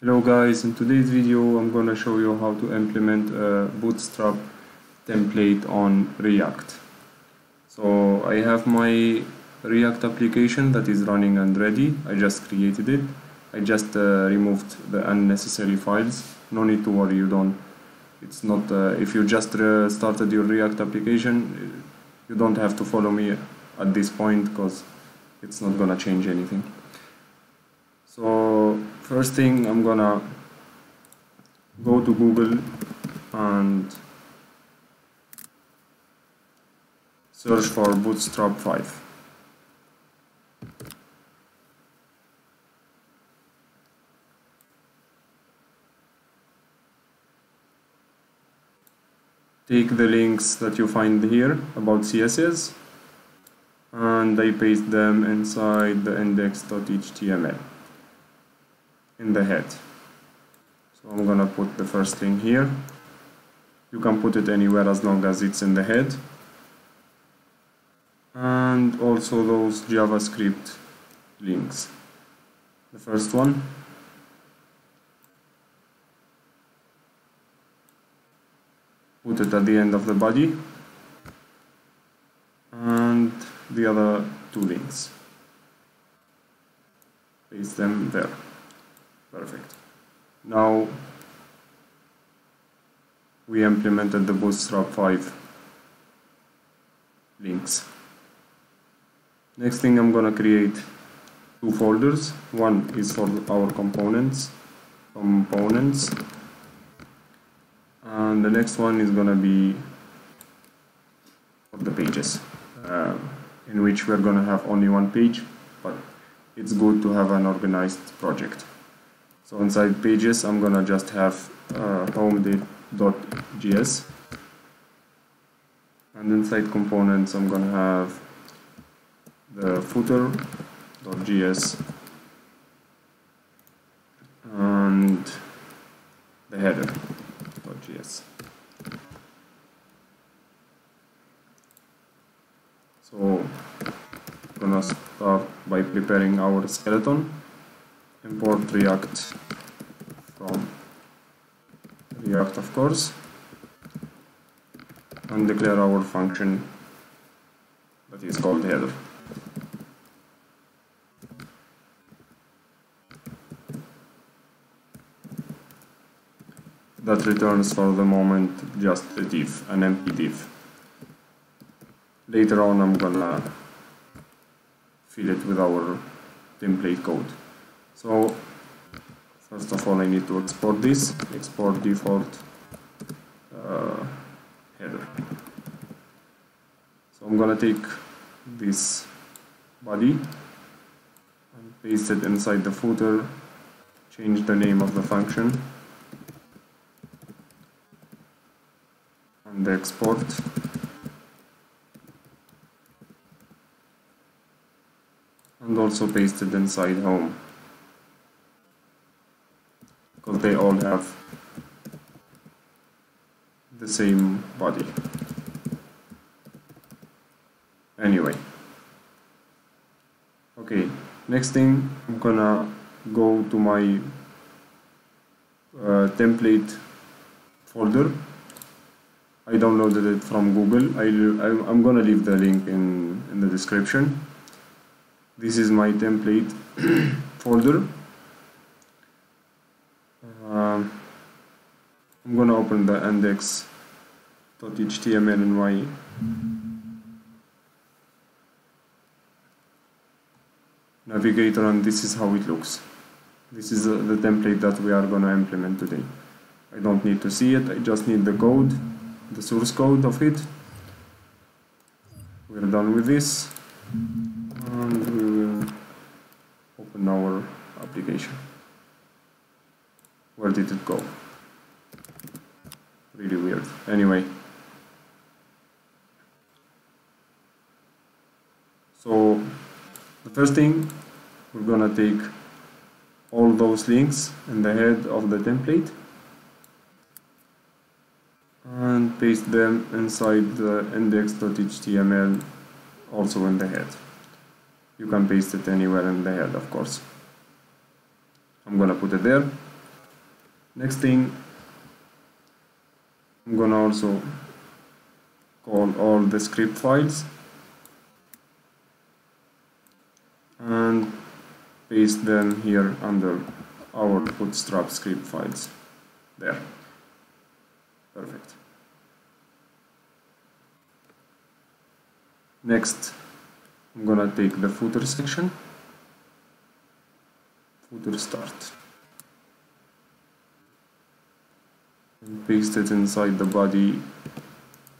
Hello guys, in today's video I'm gonna show you how to implement a bootstrap template on React. So I have my React application that is running and ready. I just created it. I just uh, removed the unnecessary files. No need to worry, you don't. It's not. Uh, if you just uh, started your React application, you don't have to follow me at this point because it's not gonna change anything. So first thing I'm gonna go to Google and search for Bootstrap 5. Take the links that you find here about CSS and I paste them inside the index.html in the head. So I'm gonna put the first thing here. You can put it anywhere as long as it's in the head. And also those JavaScript links. The first one. Put it at the end of the body. And the other two links. Paste them there. Perfect. Now we implemented the Bootstrap 5 links. Next thing I'm gonna create two folders. One is for our components, components, and the next one is gonna be for the pages, uh, in which we're gonna have only one page, but it's good to have an organized project. So inside pages, I'm gonna just have uh, home.js, and inside components, I'm gonna have the footer.js and the header.js. So, I'm gonna start by preparing our skeleton import react from react of course. And declare our function that is called header that returns for the moment just a div, an empty div. Later on I'm gonna fill it with our template code so first of all I need to export this. Export default uh, header. So I'm gonna take this body and paste it inside the footer change the name of the function and export. And also paste it inside home because they all have the same body. Anyway. Okay next thing I'm gonna go to my uh, template folder. I downloaded it from Google. I, I'm gonna leave the link in, in the description. This is my template folder um, I'm gonna open the index.html in my navigator and this is how it looks. This is uh, the template that we are gonna implement today. I don't need to see it I just need the code the source code of it. We're done with this and we will open our application. Where did it go really weird. Anyway. So the first thing we're gonna take all those links in the head of the template and paste them inside the index.html also in the head. You can paste it anywhere in the head of course. I'm gonna put it there. Next thing I'm gonna also call all the script files and paste them here under our bootstrap script files. There. Perfect. Next I'm gonna take the footer section. Footer start and paste it inside the body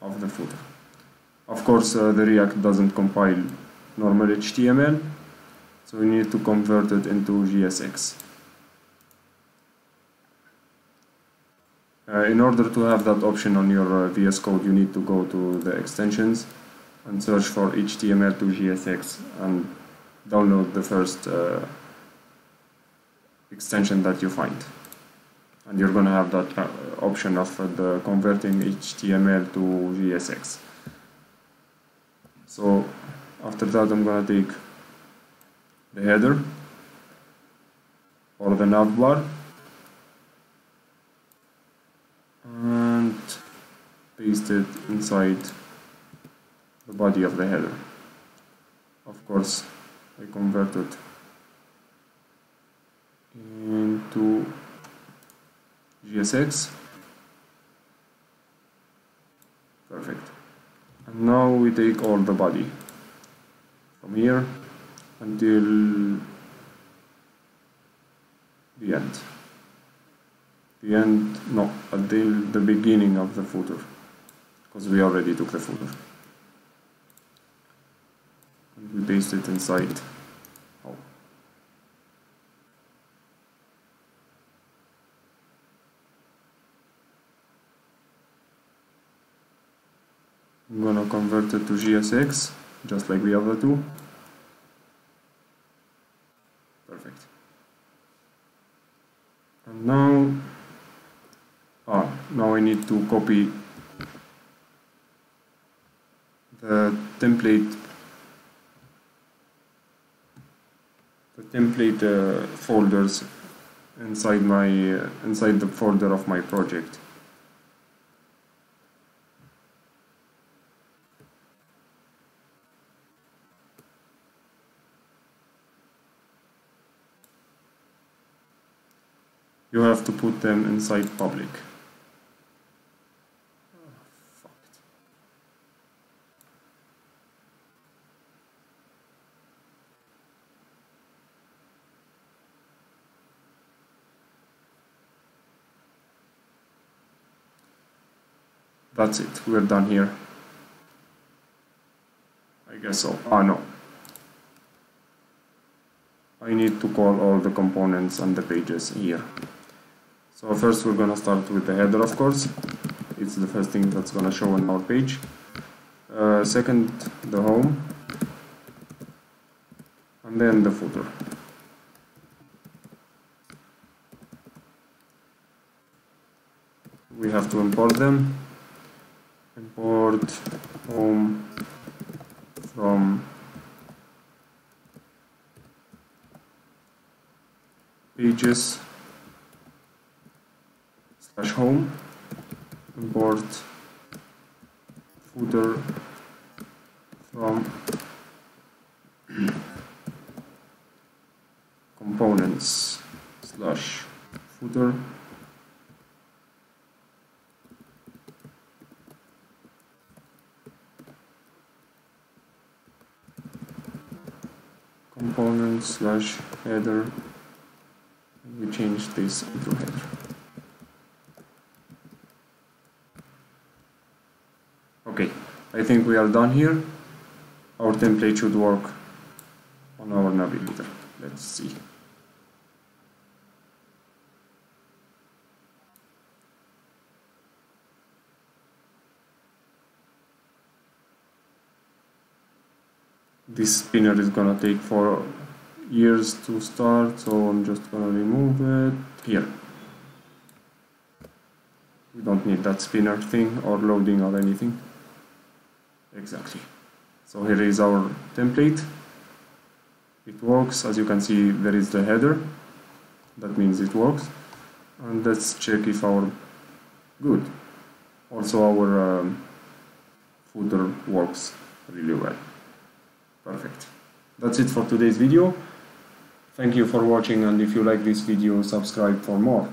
of the footer of course uh, the react doesn't compile normal HTML so we need to convert it into JSX uh, in order to have that option on your uh, VS Code you need to go to the extensions and search for HTML to JSX and download the first uh, extension that you find and you're gonna have that uh, option of uh, the converting HTML to JSX so after that I'm gonna take the header or the navbar and paste it inside the body of the header. Of course, I converted. JSX. Perfect. And now we take all the body from here until the end. The end, no, until the beginning of the footer, because we already took the footer And we paste it inside oh. I'm gonna convert it to JSX, just like we have the other two. Perfect. And now ah, now I need to copy the template the template uh, folders inside my uh, inside the folder of my project you have to put them inside public That's it, we're done here. I guess so. Ah, no. I need to call all the components and the pages here. So first we're gonna start with the header, of course. It's the first thing that's gonna show on our page. Uh, second, the home. And then the footer. We have to import them import home from pages slash home import footer from components slash footer. Component slash header. We change this into header okay. I think we are done here. Our template should work on our navigator. Let's see. This spinner is gonna take for years to start so I'm just gonna remove it here. We don't need that spinner thing or loading or anything exactly. So here is our template. It works. As you can see there is the header. That means it works. And let's check if our good. Also our um, footer works really well. Perfect. That's it for today's video. Thank you for watching and if you like this video subscribe for more